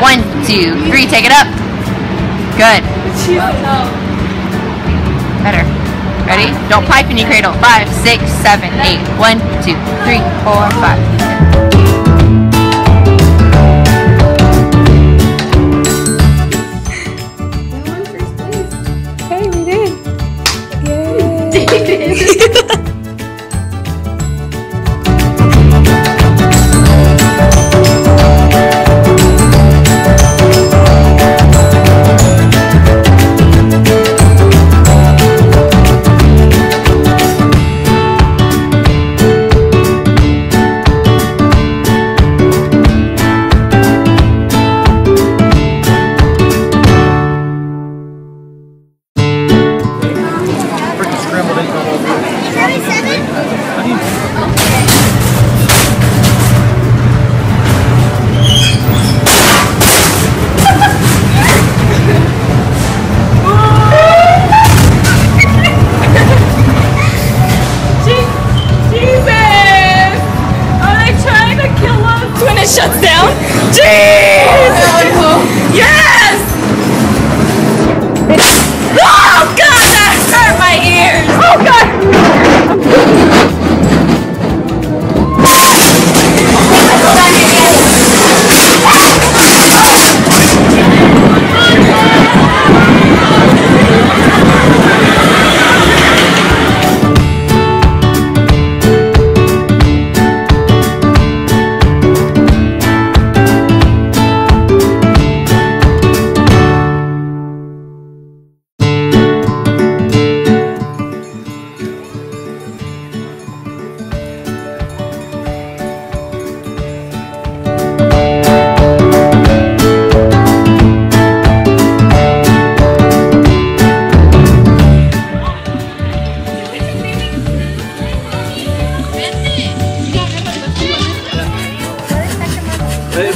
One, two, three. Take it up. Good. Better. Ready? Don't pipe in your cradle. Five, six, seven, eight. One, two, three, four, five.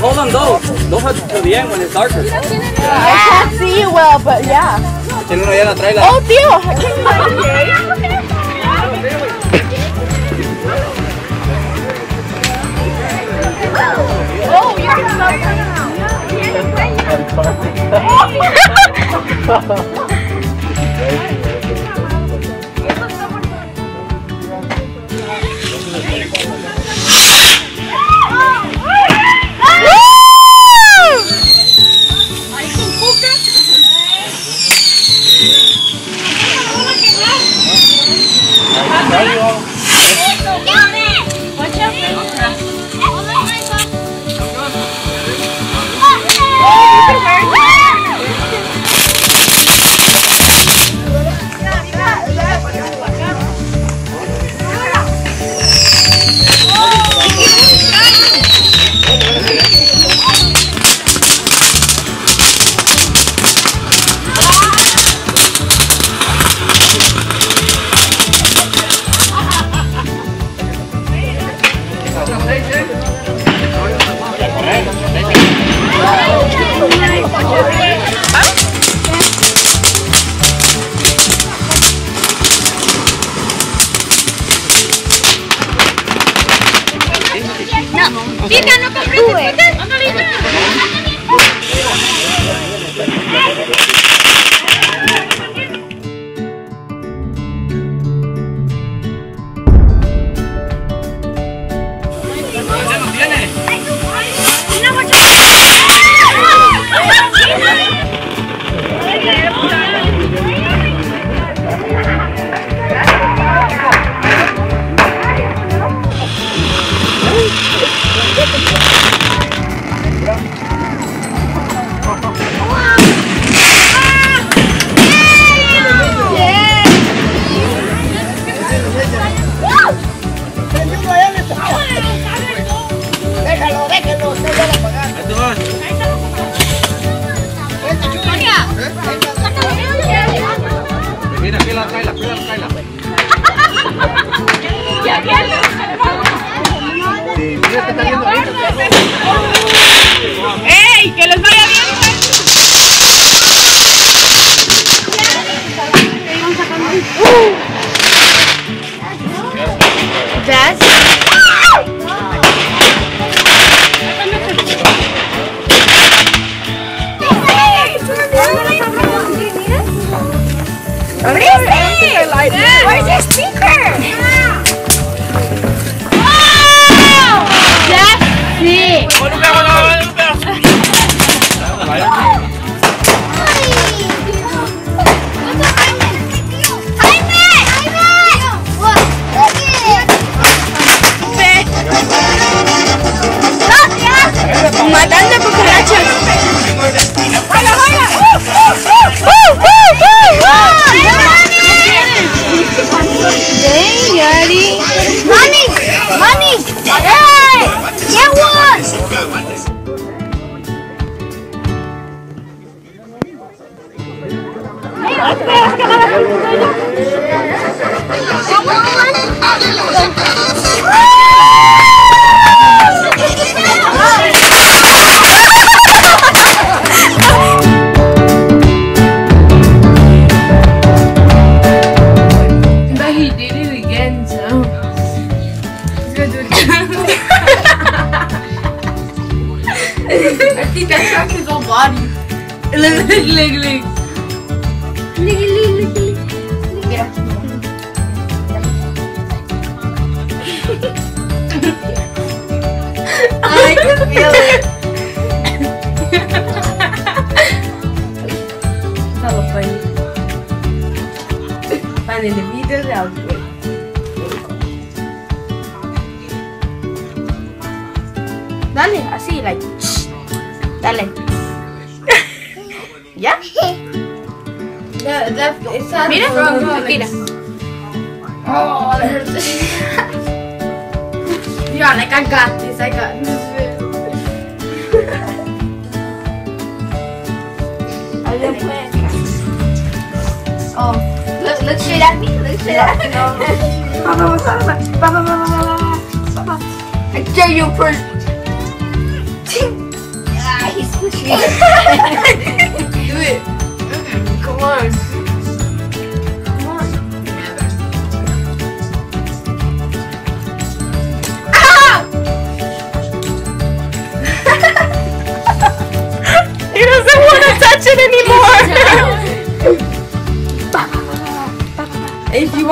hold on though. Don't have to the end when it's darker. I can't see you well, but yeah. Oh, tío! Oh, you're Look, look, look, look. I can feel it. Fala, pai. Pai, nele video de algo. Dale, así, like. Dale. Mira, mira. Oh, yeah, like I got this, I got this. I didn't plan. Oh, look, look straight at me, look straight at me. Papa, Papa, Papa, Papa, Papa. I dare you first. ah, he's pushing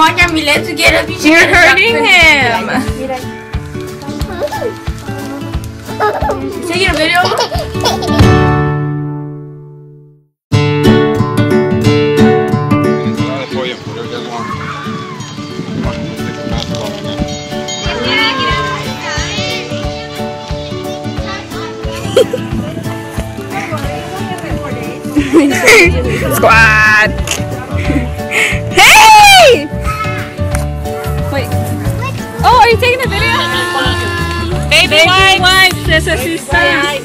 if you want Yamile to get up, you should You're hurting him. Taking a video. Entrada de pollo, pero ya no. Squad. You taking a video? Baby, wipes. necesitan.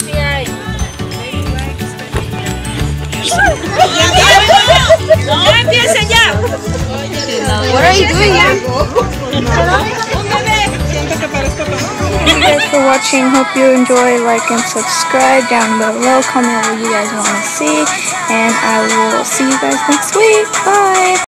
No empiece ya. What are you doing? Thank you guys for watching. Hope you enjoy. Like and subscribe down below. Comment what you guys want to see. And I will see you guys next week. Bye.